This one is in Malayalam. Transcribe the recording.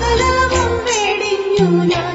അകലവും വെടിഞ്ഞു ഞാൻ